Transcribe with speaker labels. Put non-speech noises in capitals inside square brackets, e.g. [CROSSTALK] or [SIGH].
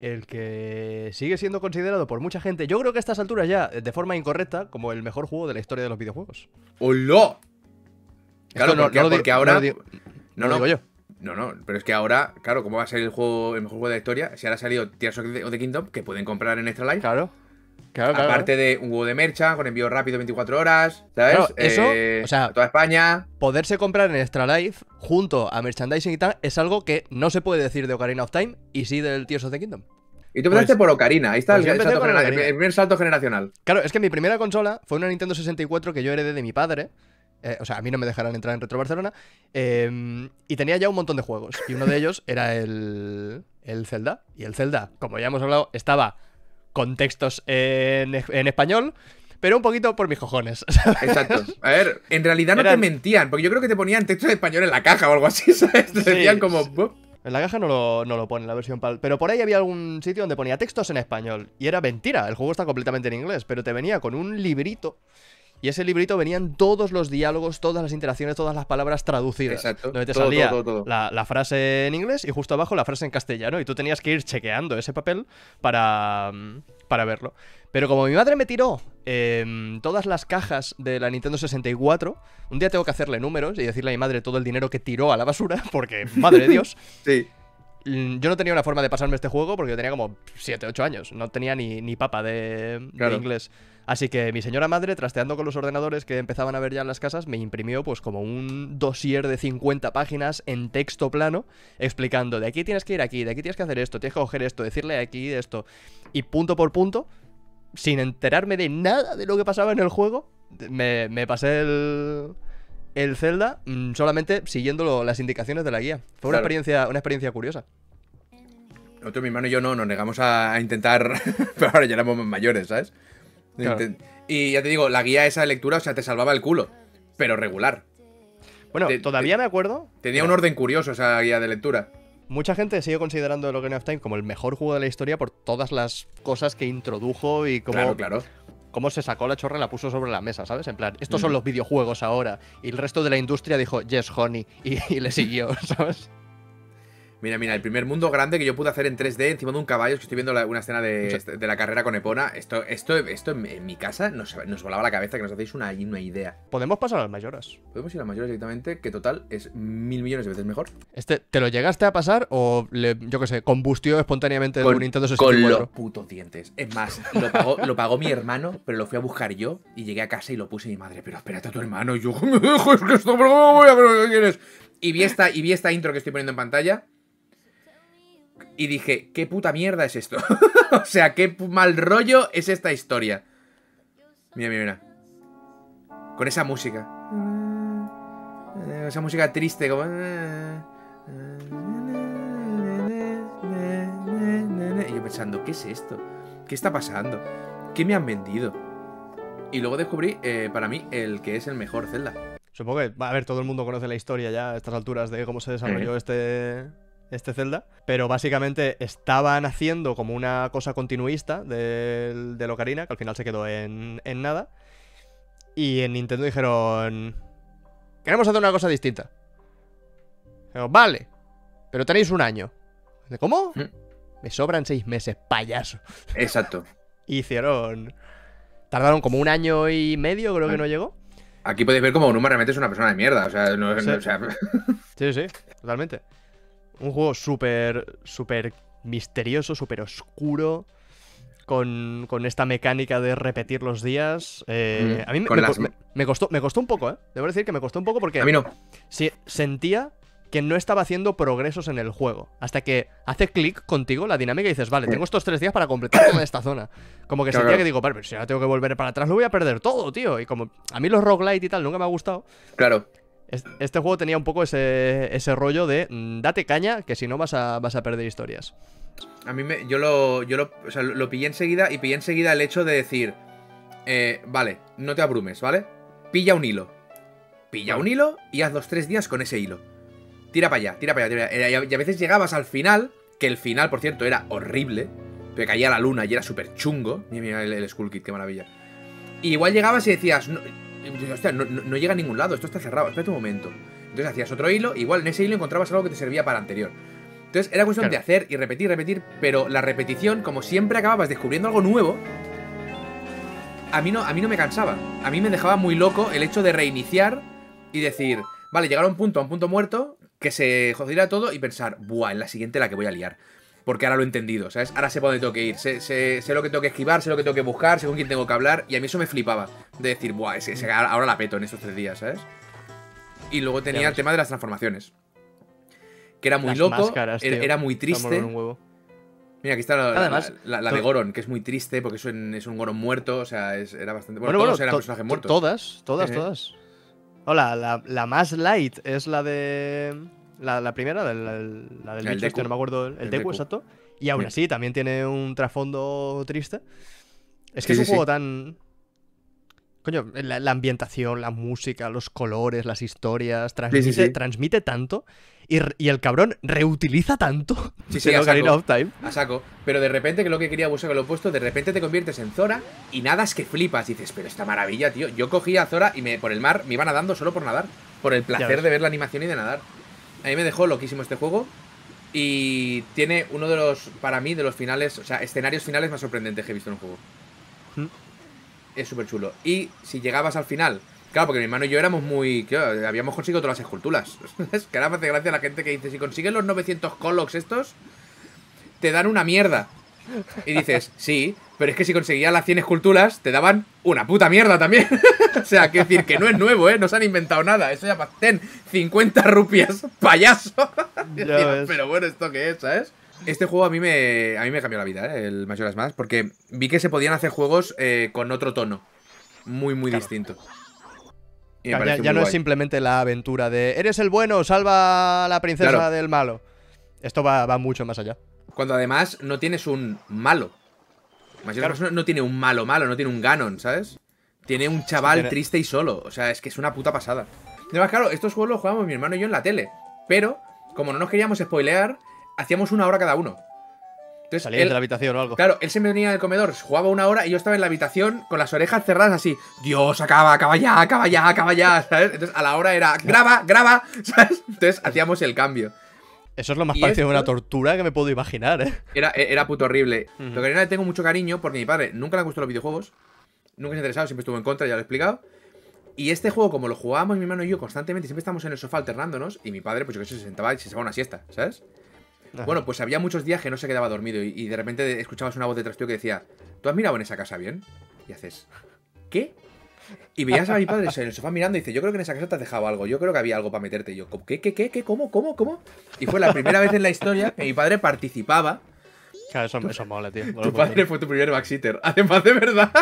Speaker 1: el que sigue siendo considerado por mucha gente, yo creo que a estas alturas ya, de forma incorrecta, como el mejor juego de la historia de los videojuegos.
Speaker 2: ¡Hola! Claro,
Speaker 1: no-
Speaker 2: porque,
Speaker 1: no lo di-
Speaker 2: porque ahora.
Speaker 1: no lo digo-
Speaker 2: no,
Speaker 1: lo
Speaker 2: no,
Speaker 1: digo yo.
Speaker 2: no, no, pero es que ahora, claro, ¿cómo va a ser el juego, el mejor juego de la historia? Si ahora ha salido Tears of the Kingdom, que pueden comprar en Extra Life.
Speaker 1: Claro. Claro, claro.
Speaker 2: Aparte de un juego de mercha, con envío rápido 24 horas, ¿sabes?
Speaker 1: Claro, eso,
Speaker 2: Eh,
Speaker 1: o sea-
Speaker 2: toda España.
Speaker 1: poderse comprar en Extra Life junto a merchandising y tal es algo que no se puede decir de Ocarina of Time y sí del Tears of the Kingdom.
Speaker 2: Y tú empezaste
Speaker 1: Pues-
Speaker 2: por Ocarina, ahí está
Speaker 1: pues
Speaker 2: el, salto
Speaker 1: Ocarina.
Speaker 2: el primer salto generacional.
Speaker 1: Claro, es que mi primera consola fue una Nintendo 64 que yo heredé de mi padre. eh, o sea, a mí no me dejarán entrar en Retro Barcelona. eh, y tenía ya un montón de juegos. Y uno de ellos era el, el Zelda. Y el Zelda, como ya hemos hablado, estaba con textos en, en español, pero un poquito por mis cojones. [LAUGHS] ¿sabes?
Speaker 2: Exacto. A ver, en realidad no te mentían, porque yo creo que te ponían texto en español en la caja o algo así, [LAUGHS] ¿sabes? Te
Speaker 1: Sí,
Speaker 2: decían como.
Speaker 1: En la caja no lo, no lo pone la versión PAL. Pero por ahí había algún sitio donde ponía textos en español. Y era mentira, el juego está completamente en inglés. Pero te venía con un librito. Y ese librito venían todos los diálogos, todas las interacciones, todas las palabras traducidas.
Speaker 2: Exacto.
Speaker 1: Donde te
Speaker 2: Todo,
Speaker 1: salía
Speaker 2: todo, todo, todo.
Speaker 1: La, la frase en inglés y justo abajo la frase en castellano. Y tú tenías que ir chequeando ese papel para, mm, para verlo. Pero como mi madre me tiró em, todas las cajas de la Nintendo 64, un día tengo que hacerle números y decirle a mi madre todo el dinero que tiró a la basura, [LAUGHS] porque, madre de Dios,
Speaker 2: Sí.
Speaker 1: Mm, Yo no tenía una forma de pasarme este juego porque yo tenía como 7, 8 años. No tenía ni, ni papa de, inglés. Así que mi señora madre, trasteando con los ordenadores que empezaban a ver ya en las casas, me imprimió pues como un dossier de 50 páginas en texto plano explicando de aquí tienes que ir aquí, de aquí tienes que hacer esto, tienes que coger esto, decirle aquí esto. Y punto por punto, sin enterarme de nada de lo que pasaba en el juego, me, me pasé el, el Zelda mm, solamente siguiendo lo- las indicaciones de la guía. Fue una,
Speaker 2: Claro.
Speaker 1: experiencia, una experiencia curiosa.
Speaker 2: Nosotros, mi hermano y yo, no, nos negamos a, a intentar. [LAUGHS] pero ahora ya éramos mayores, ¿sabes?
Speaker 1: Claro.
Speaker 2: Y ya te digo, la guía esa de lectura, o sea, te salvaba el culo. Pero regular.
Speaker 1: Bueno,
Speaker 2: Te-
Speaker 1: todavía me acuerdo.
Speaker 2: Tenía un orden curioso esa guía de lectura.
Speaker 1: Mucha gente sigue considerando el Ocarina of Time como el mejor juego de la historia por todas las cosas que introdujo y cómo,
Speaker 2: Claro, claro.
Speaker 1: Cómo se sacó la chorra y la puso sobre la mesa, ¿sabes? En plan, estos son los videojuegos ahora. Y el resto de la industria dijo, yes, honey. Y, y le siguió, [LAUGHS] ¿sabes?
Speaker 2: Mira, mira, el primer mundo grande que yo pude hacer en 3D encima de un caballo, es que estoy viendo la- una escena de,
Speaker 1: Sí.
Speaker 2: de la carrera con Epona. Esto, esto, esto en, en mi casa nos, nos volaba la cabeza, que nos hacéis una, una idea.
Speaker 1: Podemos pasar a las mayoras.
Speaker 2: Podemos ir a mayores directamente, que total es mil millones de veces mejor.
Speaker 1: Este, ¿Te lo llegaste a pasar o, le- yo qué sé, combustió espontáneamente
Speaker 2: Con-
Speaker 1: tu Nintendo
Speaker 2: Con
Speaker 1: 64?
Speaker 2: los putos dientes. Es más, lo pagó, lo pagó mi hermano, pero lo fui a buscar yo y llegué a casa y lo puse mi madre. Pero espérate a tu hermano. Y yo, me dejo, es que esto, pero ¿cómo voy a ver qué quieres? Y vi, esta, y vi esta intro que estoy poniendo en pantalla. Y dije, ¿qué puta mierda es esto? [LAUGHS] o sea, qué mal rollo es esta historia. Mira, mira, mira. Con esa música. Esa música triste, como. Y yo pensando, ¿qué es esto? ¿Qué está pasando? ¿Qué me han vendido? Y luego descubrí, eh, para mí, el que es el mejor Zelda.
Speaker 1: Supongo que, a ver, todo el mundo conoce la historia ya a estas alturas de cómo se desarrolló este, este Zelda. Pero básicamente estaban haciendo como una cosa continuista del, del Ocarina, que al final se quedó en, en nada. Y en Nintendo dijeron: Queremos hacer una cosa distinta. Dijeron, vale, pero tenéis un año. Dice, ¿Cómo?
Speaker 2: Mm.
Speaker 1: Me sobran seis meses, payaso.
Speaker 2: Exacto.
Speaker 1: Y [LAUGHS] hicieron. Tardaron como un año y medio, creo que no llegó.
Speaker 2: Aquí podéis ver cómo Numa realmente es una persona de mierda. O sea, no, no- o sea,
Speaker 1: Sí, sí, totalmente. Un juego súper, súper misterioso, súper oscuro, con, con esta mecánica de repetir los días. Eh,
Speaker 2: Mm,
Speaker 1: a mí me, me
Speaker 2: las-
Speaker 1: costó, me costó un poco, ¿eh? Debo decir que me costó un poco porque
Speaker 2: a mí no.
Speaker 1: sí, sentía que no estaba haciendo progresos en el juego. Hasta que hace clic contigo la dinámica y dices, vale, tengo estos tres días para completar toda esta zona. Como que
Speaker 2: Claro,
Speaker 1: sentía
Speaker 2: claro.
Speaker 1: que digo, vale, pero si ahora tengo que volver para atrás, lo voy a perder todo, tío. Y como a mí los roguelite y tal nunca me ha gustado,
Speaker 2: Claro.
Speaker 1: Es- Este juego tenía un poco ese, ese rollo de mm, date caña, que si no vas a, vas a perder historias.
Speaker 2: A mí me, yo lo, yo lo, o sea, lo, pillé enseguida y pillé enseguida el hecho de decir, eh, vale, no te abrumes, ¿vale? Pilla un hilo. Pilla un hilo y haz los tres días con ese hilo. Tira para allá, tira para allá, tira allá. Y a- veces llegabas al final, que el final, por cierto, era horrible, porque caía la luna y era súper chungo. Mira, mira el, el Skull Kid, qué maravilla. Y igual llegabas y decías, "Hostia, no, llega a ningún lado, esto está cerrado, espérate un momento. Entonces hacías otro hilo, igual en ese hilo encontrabas algo que te servía para el anterior. Entonces era cuestión
Speaker 1: Claro.
Speaker 2: de hacer y repetir, repetir, pero la repetición, como siempre acababas descubriendo algo nuevo, a mí no, a mí no me cansaba. A mí me dejaba muy loco el hecho de reiniciar y decir, vale, llegar a un punto, a un punto muerto, que se jodiera todo y pensar, buah, en la siguiente la que voy a liar. Porque ahora lo he entendido, ¿sabes? Ahora sé por dónde tengo que ir, sé, sé- sé lo que tengo que esquivar, sé lo que tengo que buscar, sé con quién tengo que hablar, y a mí eso me flipaba. De decir, buah, ese- ese- ahora la peto en estos tres días, ¿sabes? Y luego tenía el tema de las transformaciones. Que era muy
Speaker 1: Las
Speaker 2: loco,
Speaker 1: máscaras,
Speaker 2: era, muy triste. Mira, aquí está la,
Speaker 1: Además,
Speaker 2: la- la de Goron, que es muy triste porque es un, es un Goron muerto, o sea, es- era bastante... Bueno,
Speaker 1: Bueno,
Speaker 2: todos
Speaker 1: bueno,
Speaker 2: eran
Speaker 1: to-
Speaker 2: personajes
Speaker 1: to-
Speaker 2: muertos.
Speaker 1: Todas, todas,
Speaker 2: Eh.
Speaker 1: todas. Hola, la, la más light es la de. La, la primera, la, la- la del
Speaker 2: El
Speaker 1: bicho este, no me acuerdo. El, el Deku,
Speaker 2: Deku.
Speaker 1: exacto. Y aún
Speaker 2: Sí.
Speaker 1: así también tiene un trasfondo triste. Es que
Speaker 2: Sí,
Speaker 1: es un
Speaker 2: sí,
Speaker 1: juego
Speaker 2: sí.
Speaker 1: tan. Coño, la, la ambientación, la música, los colores, las historias, transmite, tanto. Y, el cabrón reutiliza tanto
Speaker 2: Sí, sí, [LAUGHS] a saco.
Speaker 1: of Time.
Speaker 2: A saco. Pero de repente, que lo que quería buscar que lo he puesto, de repente te conviertes en Zora y nadas que flipas. Y dices, pero esta maravilla, tío. Yo cogía a Zora y me, por el mar me iba nadando solo por nadar. Por el placer de ver la animación y de nadar. A mí me dejó loquísimo este juego. Y tiene uno de los, para mí, de los finales, o sea, escenarios finales más sorprendentes que he visto en un juego.
Speaker 1: Mm.
Speaker 2: Es súper chulo. Y si llegabas al final, claro, porque mi hermano y yo éramos muy. claro, habíamos conseguido todas las esculturas. [LAUGHS] es que ahora me hace gracia la gente que dice: si consigues los 900 Colox estos, te dan una mierda. Y dices, sí, pero es que si conseguías las 100 esculturas, te daban una puta mierda también. [LAUGHS] o sea, que decir que no es nuevo, ¿eh? No se han inventado nada. Eso ya ten 50 rupias, [LAUGHS] payaso. [LAUGHS] Pero bueno, ¿esto qué es, sabes? Este juego a mí me, a mí me cambió la vida, ¿eh? El Majora's Mask, porque vi que se podían hacer juegos eh, con otro tono. Muy, muy
Speaker 1: Claro.
Speaker 2: distinto. Y
Speaker 1: ya no es simplemente la aventura de eres el bueno, salva a la princesa
Speaker 2: Claro.
Speaker 1: del malo. Esto va, va mucho más allá.
Speaker 2: Cuando además no tienes un malo.
Speaker 1: Claro.
Speaker 2: No, no tiene un malo malo, no tiene un Ganon, ¿sabes? Tiene un chaval
Speaker 1: tiene-
Speaker 2: triste y solo. O sea, es que es una puta pasada. Además, claro, estos juegos los jugábamos mi hermano y yo en la tele. Pero, como no nos queríamos spoilear, hacíamos una hora cada uno. Entonces,
Speaker 1: Salías
Speaker 2: él-
Speaker 1: de la habitación o algo.
Speaker 2: Claro, él se me venía del comedor, jugaba una hora y yo estaba en la habitación con las orejas cerradas así. Dios, acaba, acaba ya, acaba ya, acaba ya, ¿sabes? Entonces a la hora era, graba, graba, [LAUGHS] ¿sabes? Entonces hacíamos el cambio.
Speaker 1: Eso es lo más
Speaker 2: y
Speaker 1: parecido a una tortura que me puedo imaginar, ¿eh?
Speaker 2: Era, era puto horrible. Lo que le tengo mucho cariño porque mi padre nunca le han gustado los videojuegos. Nunca se ha interesado, siempre estuvo en contra, ya lo he explicado. Y este juego, como lo jugábamos mi hermano y yo constantemente, siempre estábamos en el sofá alternándonos. Y mi padre, pues yo que sé, se sentaba y se echaba una siesta, ¿sabes?
Speaker 1: Ajá.
Speaker 2: Bueno, pues había muchos días que no se quedaba dormido y, y de repente escuchabas una voz detrás tuyo que decía, ¿tú has mirado en esa casa bien? Y haces, ¿qué? Y veías a mi padre en el sofá mirando y dice, yo creo que en esa casa te has dejado algo, yo creo que había algo para meterte. Y yo. ¿qué, qué, qué, qué, cómo, cómo, cómo? Y fue la primera vez en la historia que mi padre participaba.
Speaker 1: Claro, eso, eso mola, tío.
Speaker 2: Tu padre fue tu primer backseater, además de verdad.